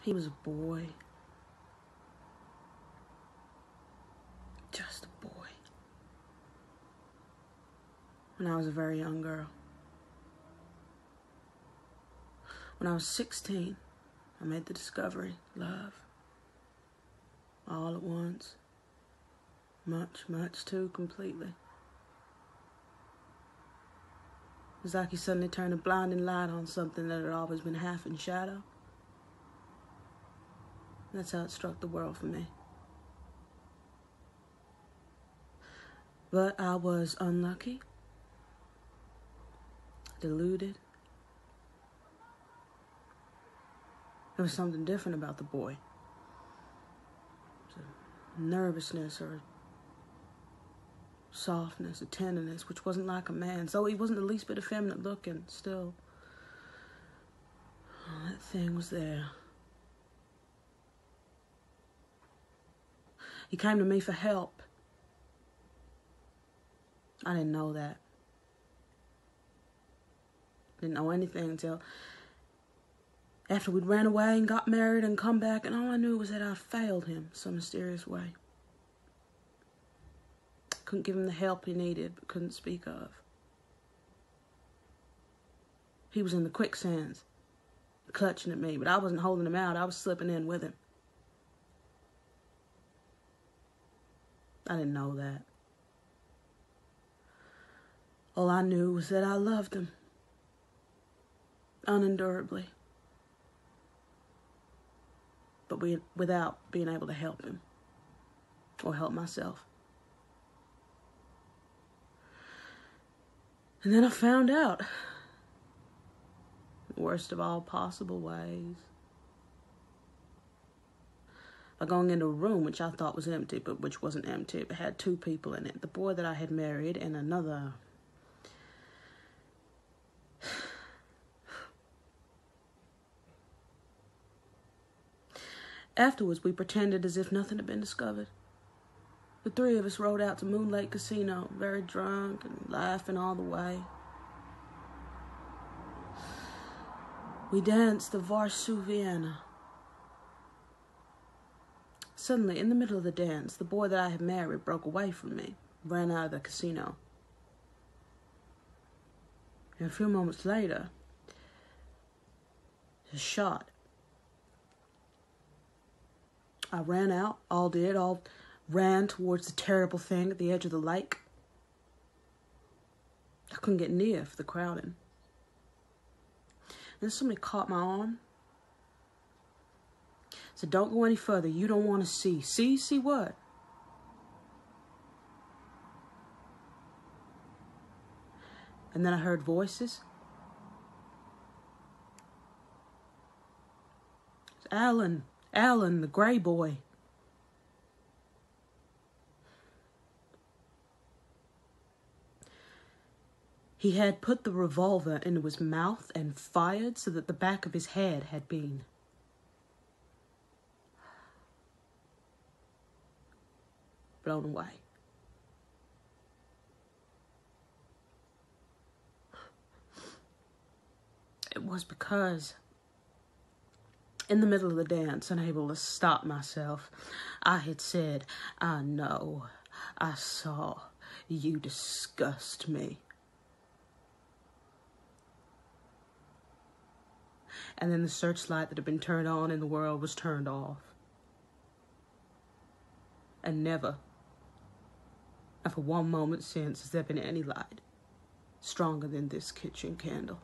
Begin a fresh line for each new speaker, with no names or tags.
He was a boy. Just a boy. When I was a very young girl. When I was 16, I made the discovery love. All at once. Much, much too completely. It was like he suddenly turned a blinding light on something that had always been half in shadow. That's how it struck the world for me. But I was unlucky, deluded. There was something different about the boy. Nervousness or softness, a tenderness, which wasn't like a man. So he wasn't the least bit effeminate looking, still. That thing was there. He came to me for help. I didn't know that. Didn't know anything until after we'd ran away and got married and come back, and all I knew was that I failed him some mysterious way. Couldn't give him the help he needed, but couldn't speak of. He was in the quicksands, clutching at me, but I wasn't holding him out. I was slipping in with him. I didn't know that. All I knew was that I loved him unendurably, but we, without being able to help him or help myself. And then I found out, worst of all possible ways by going into a room which I thought was empty, but which wasn't empty. It had two people in it the boy that I had married and another. Afterwards, we pretended as if nothing had been discovered. The three of us rode out to Moon Lake Casino, very drunk and laughing all the way. We danced the Varsoviana. Suddenly, in the middle of the dance, the boy that I had married broke away from me, ran out of the casino. And a few moments later, a shot. I ran out, all did, all ran towards the terrible thing at the edge of the lake. I couldn't get near for the crowding. Then somebody caught my arm so don't go any further. You don't want to see. See? See what? And then I heard voices. It's Allan. Allan, the Grey boy. He had put the revolver into his mouth and fired so that the back of his head had been blown away. It was because in the middle of the dance, unable to stop myself, I had said, I know, I saw, you disgust me. And then the searchlight that had been turned on in the world was turned off. And never and for one moment since has there been any light stronger than this kitchen candle.